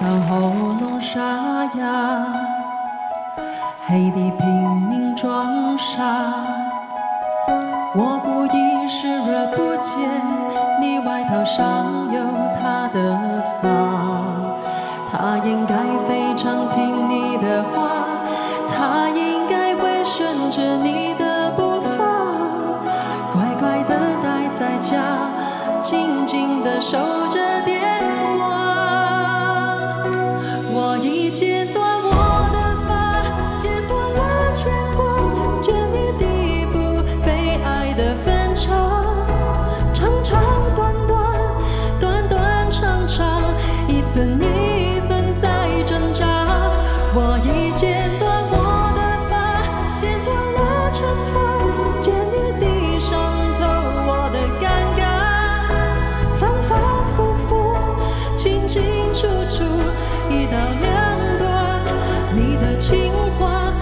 到喉咙沙哑，黑的拼命装傻。我故意视而不见，你外套上有他的发，他应该非常听你的话，他应该会顺着你的步伐，乖乖的待在家，静静的守。剪断我的发剪断了牵挂剪一地不被爱的分岔长长短短短短长长一寸一寸在挣扎我已剪断我的发剪断了惩罚你的情话